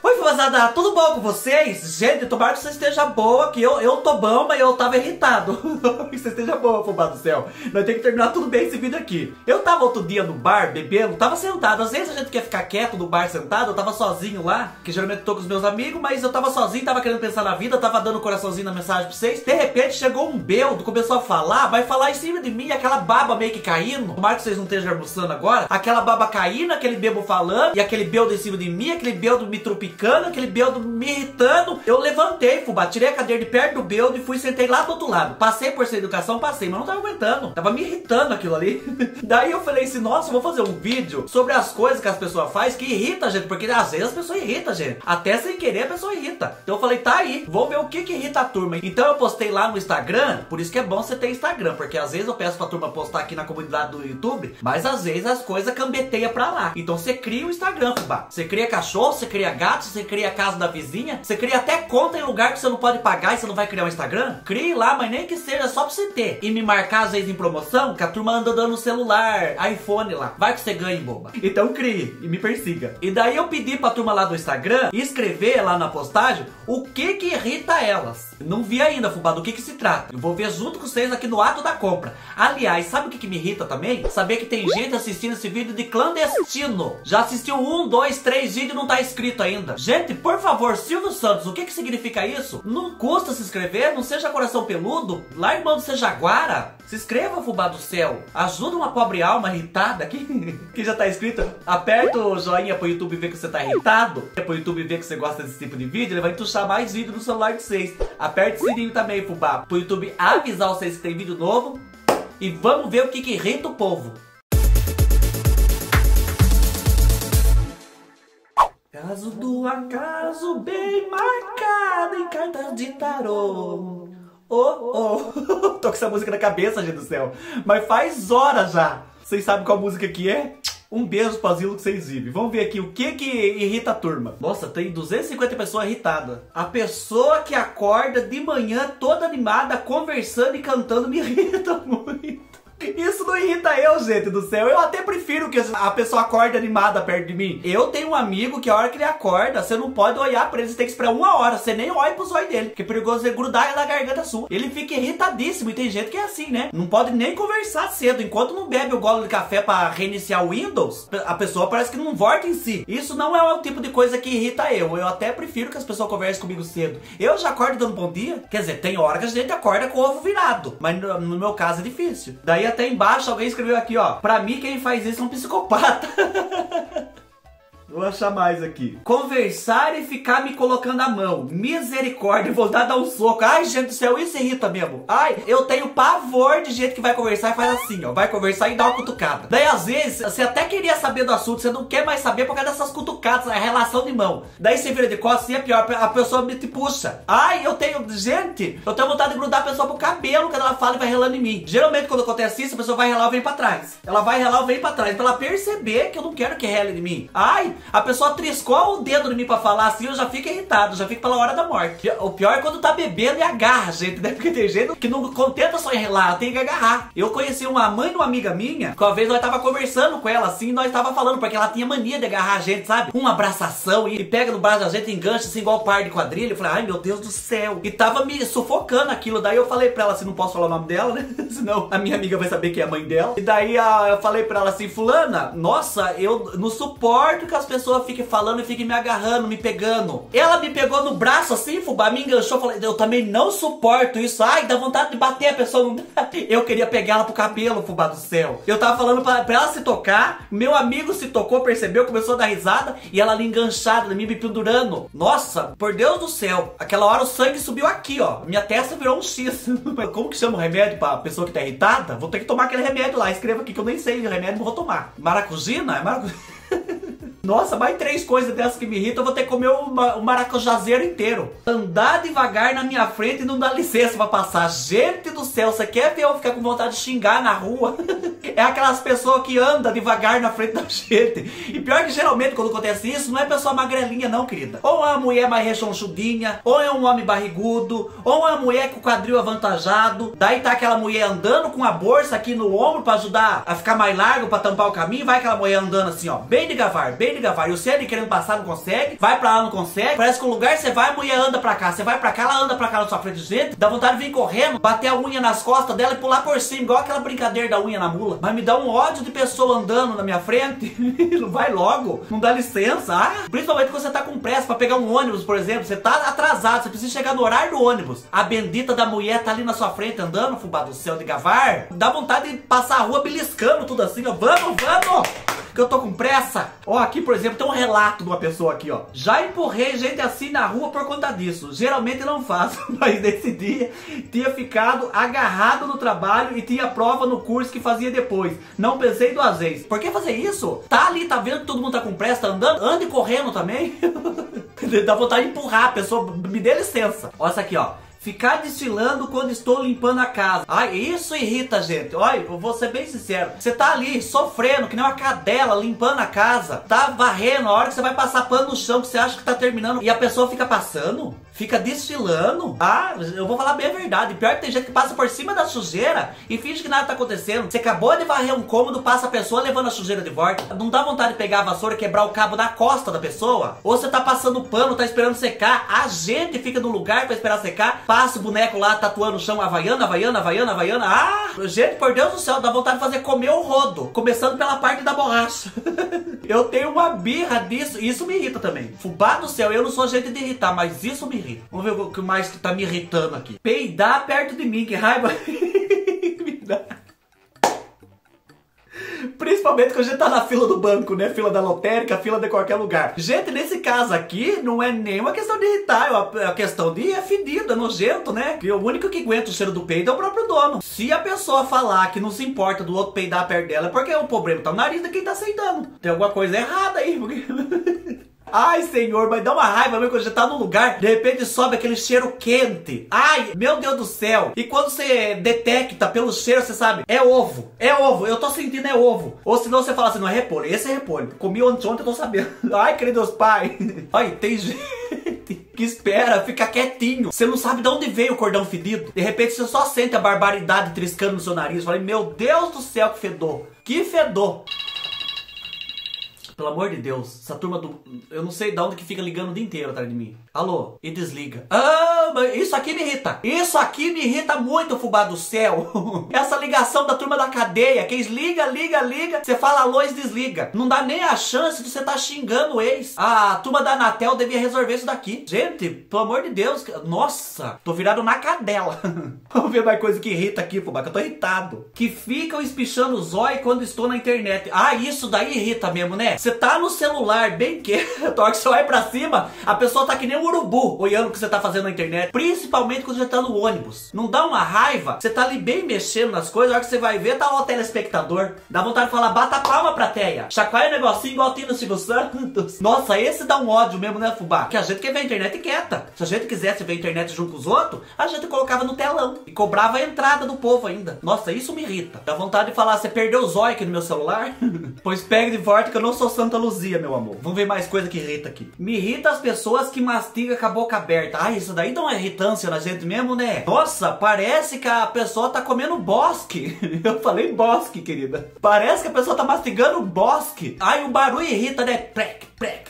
Oi, fazada, tudo bom com vocês? Gente, tomara que você esteja boa, que eu, eu tô bom, mas eu tava irritado. que você esteja boa, fubá do céu. Nós temos que terminar tudo bem esse vídeo aqui. Eu tava outro dia no bar, bebendo, tava sentado. Às vezes a gente quer ficar quieto no bar sentado, eu tava sozinho lá, que geralmente tô com os meus amigos, mas eu tava sozinho, tava querendo pensar na vida, tava dando um coraçãozinho na mensagem pra vocês. De repente chegou um beldo, começou a falar, vai falar em cima de mim, aquela baba meio que caindo. Tomara que vocês não estejam almoçando agora. Aquela baba caindo, aquele bebo falando, e aquele beldo em cima de mim, aquele beldo me tropicando, aquele beldo me irritando. Eu levantei, fubá, tirei a cadeira de perto do beldo e fui sentei lá do outro lado. Passei por ser educação, passei, mas não tava aguentando. Tava me irritando aquilo ali. Daí eu falei assim, nossa, vou fazer um vídeo sobre as coisas que as pessoas fazem que irrita a gente, porque às vezes as pessoas irritam a gente. Até sem querer a pessoa irrita. Então eu falei, tá aí, vou ver o que que irrita a turma. Então eu postei lá no Instagram, por isso que é bom você ter Instagram, porque às vezes eu peço pra turma postar aqui na comunidade do YouTube, mas às vezes as coisas cambeteia pra lá. Então você cria o Instagram, fubá. Você cria cachorro, você cria gato, você cria casa da vizinha, você cria até conta em lugar que você não pode pagar e você não vai criar um Instagram. Crie lá, mas nem que seja só pra você ter. E me marcar às vezes em promoção, que a turma anda dando celular, iPhone lá. Vai que você ganhe, boba. Então crie e me persiga. E daí eu pedi pra turma lá do Instagram escrever lá na postagem o que que irrita elas. Não vi ainda, fubá, do que que se trata. Eu vou ver junto com vocês aqui no ato da compra. Aliás, sabe o que que me irrita também? Saber que tem gente assistindo esse vídeo de clandestino. Já assistiu um, dois, três vídeos e não tá inscrito ainda. Gente, por favor, Silvio Santos, o que que significa isso? Não custa se inscrever, não seja coração peludo. Lá, irmão do Jaguara. Se inscreva, fubá do céu. Ajuda uma pobre alma irritada aqui, que já tá inscrita. Aperta o joinha pro YouTube ver que você tá irritado. Pro YouTube ver que você gosta desse tipo de vídeo, ele vai entuchar mais vídeo no celular de vocês. Aperte o sininho também, fubá, pro YouTube avisar vocês que tem vídeo novo. E vamos ver o que, que irrita o povo. Caso do acaso bem marcado em cartas de tarô. Oh, oh. Tô com essa música na cabeça, gente do céu. Mas faz horas já. Vocês sabem qual música que é? Um beijo pro asilo que vocês vivem. Vamos ver aqui o que que irrita a turma. Nossa, tem 250 pessoas irritadas. A pessoa que acorda de manhã toda animada, conversando e cantando me irrita muito. Isso não irrita eu, gente do céu. Eu até prefiro que a pessoa acorde animada perto de mim. Eu tenho um amigo que a hora que ele acorda, você não pode olhar pra ele, você tem que esperar uma hora. Você nem olha pros olhos dele, que é perigoso você grudar na garganta sua. Ele fica irritadíssimo e tem gente que é assim, né? Não pode nem conversar cedo. Enquanto não bebe o golo de café pra reiniciar o Windows, a pessoa parece que não volta em si. Isso não é o tipo de coisa que irrita eu. Eu até prefiro que as pessoas conversem comigo cedo. Eu já acordo dando bom dia. Quer dizer, tem hora que a gente acorda com o ovo virado. Mas no meu caso é difícil. Daí até embaixo alguém escreveu aqui, ó. Pra mim, quem faz isso é um psicopata. Vou achar mais aqui. Conversar e ficar me colocando a mão. Misericórdia, vou dar, um soco. Ai, gente do céu, isso irrita mesmo. Ai, eu tenho pavor de gente que vai conversar e faz assim, ó. Vai conversar e dá uma cutucada. Daí, às vezes, você até queria saber do assunto, você não quer mais saber por causa dessas cutucadas, a relação de mão. Daí você vira de costas e é pior, a pessoa me te puxa. Ai, eu tenho. Gente, eu tenho vontade de grudar a pessoa pro cabelo quando ela fala e vai relando em mim. Geralmente, quando acontece isso, a pessoa vai relar ou vem pra trás. Ela vai relar ou vem pra trás. Pra ela perceber que eu não quero que rele em mim. Ai, a pessoa triscou o dedo em mim pra falar assim, eu já fico irritado, já fico pela hora da morte. O pior é quando tá bebendo e agarra, gente, né? Porque tem gente que não contenta só em relar, tem que agarrar. Eu conheci uma mãe de uma amiga minha, que uma vez nós tava conversando com ela assim, nós tava falando, porque ela tinha mania de agarrar a gente, sabe? Uma abraçação e pega no braço da gente, engancha assim, igual par de quadrilha. Eu falei, ai meu Deus do céu. E tava me sufocando aquilo. Daí eu falei pra ela assim, não posso falar o nome dela, né? Senão a minha amiga vai saber que é a mãe dela. E daí eu falei pra ela assim, fulana, nossa, eu não suporto que as pessoas fiquem falando e fiquem me agarrando, me pegando. Ela me pegou no braço assim, fubá, me enganchou. Falei, eu também não suporto isso. Ai, dá vontade de bater a pessoa. Eu queria pegar ela pro cabelo, fubá do céu. Eu tava falando pra, pra ela se tocar. Meu amigo se tocou, percebeu, começou a dar risada. E ela ali enganchada, me pendurando. Nossa, por Deus do céu. Aquela hora o sangue subiu aqui, ó. Minha testa virou um X. Como que chama o remédio pra pessoa que tá irritada? Vou ter que tomar aquele remédio lá. Escreva aqui que eu nem sei o remédio, não vou tomar. Maracujina? É maracujina? Nossa, mais três coisas dessas que me irritam, eu vou ter que comer o, o maracujazeiro inteiro. Andar devagar na minha frente e não dar licença pra passar. Gente do céu, você quer ver eu ficar com vontade de xingar na rua? é aquelas pessoas que andam devagar na frente da gente. E pior que geralmente quando acontece isso, não é pessoa magrelinha não, querida. Ou é uma mulher mais rechonchudinha, ou é um homem barrigudo, ou é uma mulher com o quadril avantajado. Daí tá aquela mulher andando com a bolsa aqui no ombro pra ajudar a ficar mais largo, pra tampar o caminho. Vai aquela mulher andando assim, ó, bem devagar, bem de gavar. E você ali querendo passar, não consegue. Vai pra lá, não consegue. Parece que o lugar você vai, a mulher anda pra cá. Você vai pra cá, ela anda pra cá na sua frente. Gente, dá vontade de vir correndo, bater a unha nas costas dela e pular por cima, igual aquela brincadeira da unha na mula. Mas me dá um ódio de pessoa andando na minha frente. não vai logo. Não dá licença. Ah, principalmente quando você tá com pressa pra pegar um ônibus, por exemplo. Você tá atrasado, você precisa chegar no horário do ônibus. A bendita da mulher tá ali na sua frente andando, fubá do céu de gavar. Dá vontade de passar a rua beliscando tudo assim, ó. Vamos, vamos! Que eu tô com pressa. Ó, aqui, por exemplo, tem um relato de uma pessoa aqui, ó. Já empurrei gente assim na rua por conta disso. Geralmente não faço, mas nesse dia tinha ficado agarrado no trabalho e tinha prova no curso que fazia depois. Não pensei duas vezes. Por que fazer isso? Tá ali, tá vendo que todo mundo tá com pressa, tá andando? Ande correndo também. Dá vontade de empurrar a pessoa. Me dê licença. Olha essa aqui, ó. Ficar desfilando quando estou limpando a casa. Ai, isso irrita, gente. Olha, eu vou ser bem sincero. Você tá ali sofrendo, que nem uma cadela, limpando a casa. Tá varrendo, a hora que você vai passar pano no chão, que você acha que tá terminando, e a pessoa fica passando fica desfilando. Ah, eu vou falar bem a verdade. Pior que tem gente que passa por cima da sujeira e finge que nada tá acontecendo. Você acabou de varrer um cômodo, passa a pessoa levando a sujeira de volta. Não dá vontade de pegar a vassoura e quebrar o cabo na costa da pessoa? Ou você tá passando pano, tá esperando secar. A gente fica no lugar para esperar secar. Passa o boneco lá tatuando o chão, havaiana, havaiana, havaiana, havaiana. Ah, gente, por Deus do céu, dá vontade de fazer comer o rodo. Começando pela parte da borracha. eu tenho uma birra disso. Isso me irrita também. Fubá do céu, eu não sou gente de irritar, mas isso me irrita. Vamos ver o que mais que tá me irritando aqui. Peidar perto de mim, que raiva me dá. Principalmente quando a gente tá na fila do banco, né? Fila da lotérica, fila de qualquer lugar. Gente, nesse caso aqui, não é nem uma questão de irritar, é uma questão de é fedido, é nojento, né? Que o único que aguenta o cheiro do peido é o próprio dono. Se a pessoa falar que não se importa do outro peidar perto dela, é porque o problema tá no nariz de quem tá aceitando. Tem alguma coisa errada aí, porque... Ai, senhor, mas dá uma raiva mesmo quando você tá num lugar, de repente sobe aquele cheiro quente. Ai, meu Deus do céu. E quando você detecta pelo cheiro, você sabe, é ovo. É ovo, eu tô sentindo é ovo. Ou senão você fala assim, não é repolho, esse é repolho. Comi ontem, ontem eu tô sabendo. Ai, queridos pai. Ai, tem gente que espera, fica quietinho. Você não sabe de onde veio o cordão fedido. De repente você só sente a barbaridade triscando no seu nariz. Falei, meu Deus do céu, que fedor. Que fedor. Pelo amor de Deus, essa turma do. Eu não sei de onde que fica ligando o dia inteiro atrás de mim. Alô? E desliga. Ah, isso aqui me irrita. Isso aqui me irrita muito, fubá do céu. Essa ligação da turma da cadeia. Que eles liga, liga, liga. Você fala alô e desliga. Não dá nem a chance de você estar tá xingando o ex. A turma da Anatel devia resolver isso daqui. Gente, pelo amor de Deus. Nossa, tô virado na cadela. Vamos ver mais coisa que irrita aqui, fubá, que eu tô irritado. Que ficam espichando o zóio quando estou na internet. Ah, isso daí irrita mesmo, né? Você tá no celular bem quieto, a hora que você vai pra cima, a pessoa tá que nem um urubu olhando o que você tá fazendo na internet. Principalmente quando você tá no ônibus. Não dá uma raiva? Você tá ali bem mexendo nas coisas, a hora que você vai ver, tá lá o telespectador. Dá vontade de falar, bata palma pra teia. Chacoalha o negocinho igual tinha no Silvio Santos. Nossa, esse dá um ódio mesmo, né, fubá? Que a gente quer ver a internet quieta. Se a gente quisesse ver a internet junto com os outros, a gente colocava no telão. E cobrava a entrada do povo ainda. Nossa, isso me irrita. Dá vontade de falar, você perdeu o zóio aqui no meu celular? pois pegue de volta que eu não sou Santa Luzia, meu amor. Vamos ver mais coisa que irrita aqui. Me irrita as pessoas que mastigam com a boca aberta. Ai, isso daí dá uma irritância na gente mesmo, né? Nossa, parece que a pessoa tá comendo bosque. Eu falei bosque, querida. Parece que a pessoa tá mastigando bosque. Ai, o barulho irrita, né? Prec, prec,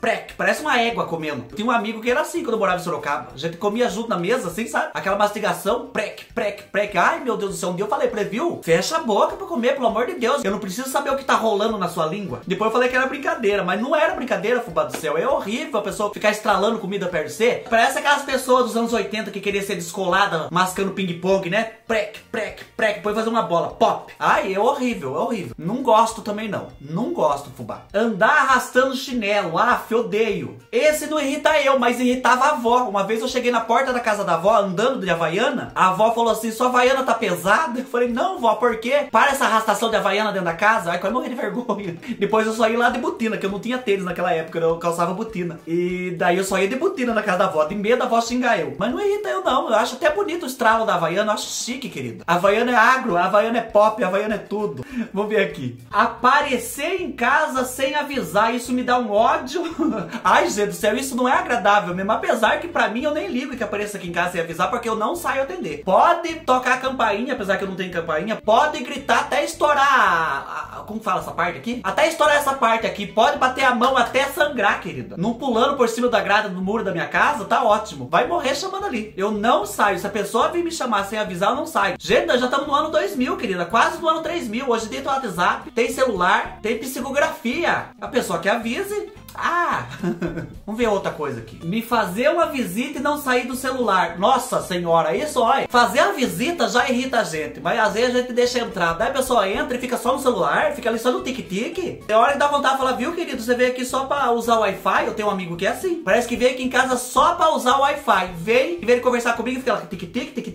prec. Parece uma égua comendo. Tinha um amigo que era assim quando eu morava em Sorocaba. A gente comia junto na mesa, assim, sabe? Aquela mastigação, prec, prec, prec. Ai, meu Deus do céu. Um dia eu falei pra ele, viu? Fecha a boca pra comer, pelo amor de Deus. Eu não preciso saber o que tá rolando na sua língua. Depois eu falei que era brincadeira, mas não era brincadeira, fubá do céu. É horrível a pessoa ficar estralando comida perto de você. Parece aquelas pessoas dos anos 80 que queriam ser descolada, mascando ping-pong, né? Prec, prec, prec. Depois fazer uma bola, pop. Ai, é horrível, é horrível. Não gosto também, não. Não gosto, fubá. Andar arrastando chinelo. Ah, eu odeio. Esse não irrita eu, mas irritava a avó. Uma vez eu cheguei na porta da casa da avó, andando de Havaiana. A avó falou assim: sua Havaiana tá pesada? Eu falei: não, vó, por quê? Para essa arrastação de Havaiana dentro da casa. Ai, quase morri de vergonha. Depois eu só ia lá de botina, que eu não tinha tênis naquela época, eu calçava botina. E daí eu só ia de botina na casa da avó, de medo da avó xingar eu. Mas não irrita eu, não. Eu acho até bonito o estralo da Havaiana, eu acho chique, querido. A Havaiana é agro, a Havaiana é pop, a Havaiana é tudo. Vamos ver aqui. Aparecer em casa sem avisar, isso me dá um ódio. Ai, gente do céu, isso não é agradável mesmo. Apesar que pra mim eu nem ligo que apareça aqui em casa e avisar, porque eu não saio atender. Pode tocar a campainha, apesar que eu não tenho campainha. Pode gritar até estourar. Como fala essa parte aqui? Até estourar essa parte aqui. Pode bater a mão até sangrar, querida. Não pulando por cima da grada do muro da minha casa, tá ótimo. Vai morrer chamando ali. Eu não saio. Se a pessoa vir me chamar sem avisar, eu não saio. Gente, nós já estamos no ano 2000, querida. Quase no ano 3000. Hoje tem WhatsApp, tem celular, tem psicografia. A pessoa que avise, ah, vamos ver outra coisa aqui. Me fazer uma visita e não sair do celular. Nossa senhora, isso, olha. Fazer a visita já irrita a gente, mas às vezes a gente deixa entrar. Daí a pessoa entra e fica só no celular, fica ali só no tic-tic. Tem hora que dá vontade de falar, viu, querido, você veio aqui só pra usar o Wi-Fi? Eu tenho um amigo que é assim. Parece que veio aqui em casa só pra usar o Wi-Fi. Vem, e veio conversar comigo e fica lá tic-tic, tic-tic,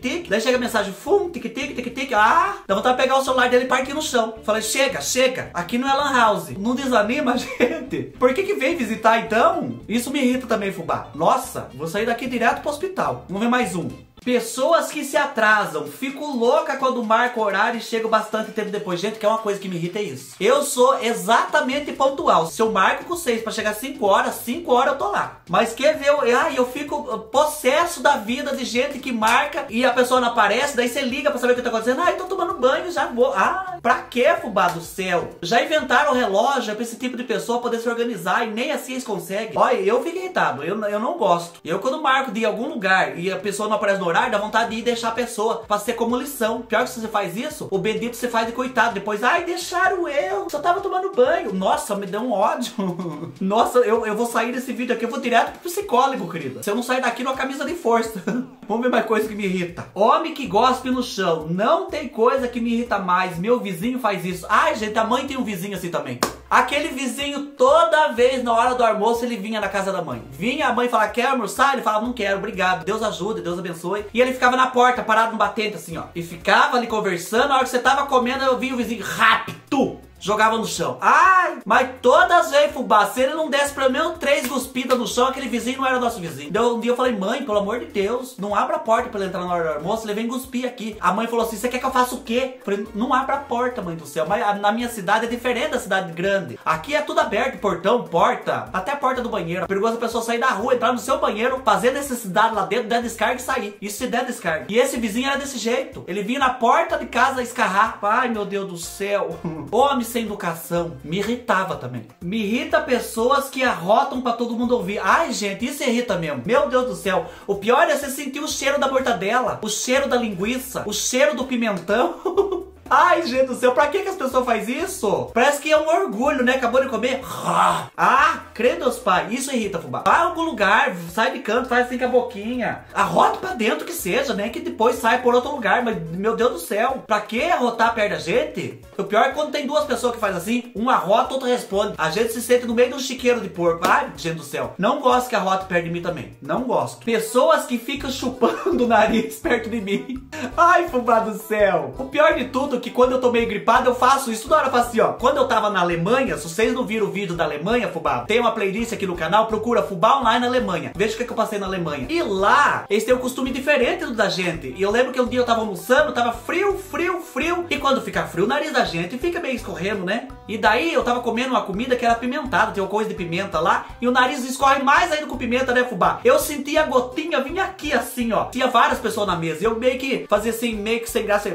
tic-tic. Daí chega a mensagem, fum, tic-tic, tic-tic. Ah, dá vontade de pegar o celular dele e partir no chão. Falei, chega, chega. Aqui não é lan house. Não desanima, gente. Por que que vem visitar então? Isso me irrita também, fubá. Nossa, vou sair daqui direto pro hospital. Vamos ver mais um. Pessoas que se atrasam. Fico louca quando marco horário e chego bastante tempo depois. Gente, que é uma coisa que me irrita é isso. Eu sou exatamente pontual. Se eu marco com 6 para chegar 5 horas, 5 horas eu tô lá. Mas quer ver, eu, ai, eu fico possesso da vida de gente que marca e a pessoa não aparece, daí você liga para saber o que tá acontecendo. Ai, tô tomando banho, já vou. Ah, pra que, fubá do céu? Já inventaram relógio pra esse tipo de pessoa poder se organizar e nem assim eles conseguem. Olha, eu fico irritado, eu, eu não gosto. Eu quando marco de algum lugar e a pessoa não aparece no horário, dá vontade de ir deixar a pessoa pra ser como lição. Pior que se você faz isso, o bendito você faz de coitado. Depois, ai, deixaram eu, só tava tomando banho. Nossa, me deu um ódio. Nossa, eu, eu vou sair desse vídeo aqui, eu vou direto pro psicólogo, querida. Se eu não sair daqui numa camisa de força. Vamos ver mais coisa que me irrita. Homem que gospe no chão. Não tem coisa que me irrita mais. Meu vizinho faz isso. Ai, gente, a mãe tem um vizinho assim também. Aquele vizinho, toda vez na hora do almoço, ele vinha na casa da mãe. Vinha a mãe falar, quer almoçar? Ele falava, não quero, obrigado. Deus ajude, Deus abençoe. E ele ficava na porta, parado no batente, assim, ó. E ficava ali conversando. Na hora que você tava comendo, eu vi o vizinho rápido jogava no chão. Ai, mas todas as vezes, fubá, se ele não desse pelo menos três cuspidas no chão, aquele vizinho não era nosso vizinho. Então, um dia eu falei, mãe, pelo amor de Deus, não abra a porta pra ele entrar na hora do almoço, ele vem cuspir aqui. A mãe falou assim, você quer que eu faça o quê? Eu falei, não abra a porta, mãe do céu. Mas na minha cidade é diferente da cidade grande. Aqui é tudo aberto, portão, porta, até a porta do banheiro. É perigoso a pessoa sair da rua, entrar no seu banheiro, fazer necessidade lá dentro, der descarga e sair. Isso se der descarga. E esse vizinho era desse jeito. Ele vinha na porta de casa escarrar. Ai, meu Deus do céu. Homem sem educação me irritava também. Me irrita pessoas que arrotam para todo mundo ouvir. Ai, gente, isso irrita mesmo. Meu Deus do céu. O pior é você sentir o cheiro da mortadela, o cheiro da linguiça, o cheiro do pimentão. Ai, gente do céu, pra que, que as pessoas fazem isso? Parece que é um orgulho, né? Acabou de comer. Ah, credos, pai. Isso irrita, fubá. Vai a algum lugar, sai de canto, faz assim com a boquinha. Arrota pra dentro que seja, né? Que depois sai por outro lugar. Mas, meu Deus do céu, pra que arrotar perto da gente? O pior é quando tem duas pessoas que faz assim, um arrota, outro responde. A gente se sente no meio de um chiqueiro de porco. Ai, gente do céu. Não gosto que arrota perto de mim também. Não gosto. Pessoas que ficam chupando o nariz perto de mim. Ai, fubá do céu. O pior de tudo que quando eu tô meio gripado, eu faço isso. Toda hora eu faço assim, ó. Quando eu tava na Alemanha, se vocês não viram o vídeo da Alemanha, Fubá, tem uma playlist aqui no canal, procura Fubá Online Alemanha. Veja o que, é que eu passei na Alemanha. E lá, eles têm um costume diferente do da gente. E eu lembro que um dia eu tava almoçando, tava frio, frio, frio. E quando fica frio, o nariz da gente fica meio escorrendo, né? E daí eu tava comendo uma comida que era pimentada, tem uma coisa de pimenta lá. E o nariz escorre mais ainda com pimenta, né, Fubá? Eu senti a gotinha vinha aqui assim, ó. Tinha várias pessoas na mesa. Eu meio que fazia assim, meio que sem graça.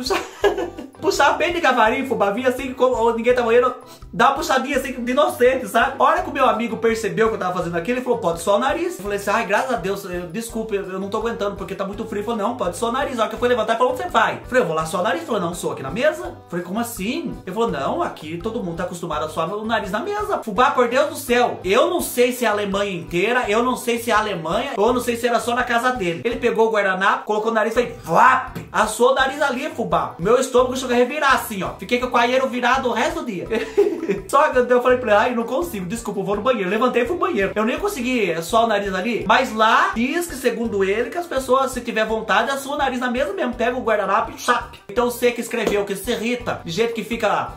Puxa. puxar bem de cavalinho, fubá, vinha assim, como ninguém tava indo, dá uma puxadinha assim de inocente, sabe? A hora que o meu amigo percebeu que eu tava fazendo aquilo, ele falou, pode só o nariz. Eu falei assim, ai, graças a Deus, eu, desculpe, eu, eu não tô aguentando porque tá muito frio. Ele falou, não, pode só o nariz. A hora que eu fui levantar, ele falou, onde você vai? Eu falei, eu vou lá só o nariz. Ele falou, não, sou aqui na mesa. Eu falei, como assim? Ele falou, não, aqui todo mundo tá acostumado a suar o nariz na mesa. Fubá, por Deus do céu, eu não sei se é a Alemanha inteira, eu não sei se é a Alemanha, ou não sei se era só na casa dele. Ele pegou o guardanapo, colocou o nariz e vap, assou o nariz ali, fubá. Meu estômago chegou a revirar assim, ó. Fiquei com o banheiro virado o resto do dia. Só que eu falei pra ele, ai, não consigo, desculpa, eu vou no banheiro. Levantei e fui no banheiro. Eu nem consegui suar o nariz ali, mas lá diz que, segundo ele, que as pessoas, se tiver vontade, assua o nariz na mesa mesmo. Pega o guardanapo e chap. Então você que escreveu que se irrita, de jeito que fica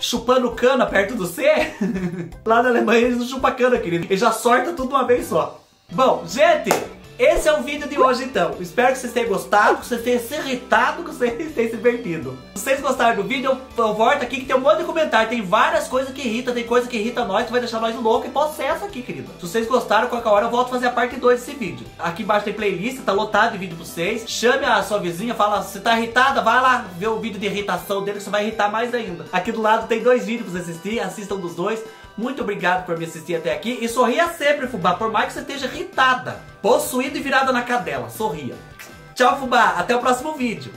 chupando cana perto do C, lá na Alemanha eles não chupam cana, querido. Eles já sorta tudo uma vez só. Bom, gente, Esse é o vídeo de hoje então. Espero que vocês tenham gostado, que vocês tenham se irritado, que vocês tenham se divertido. Se vocês gostaram do vídeo, eu, volto aqui que tem um monte de comentário. Tem várias coisas que irritam, tem coisa que irrita nós, que vai deixar nós louco e processo aqui, querido. Se vocês gostaram, qualquer hora eu volto a fazer a parte 2 desse vídeo. Aqui embaixo tem playlist, tá lotado de vídeo pra vocês. Chame a sua vizinha, fala, se tá irritada, vai lá ver o vídeo de irritação dele que você vai irritar mais ainda. Aqui do lado tem dois vídeos pra você assistir, assistam dos dois. Muito obrigado por me assistir até aqui e sorria sempre, Fubá, por mais que você esteja irritada, possuída e virada na cadela. Sorria. Tchau, Fubá. Até o próximo vídeo.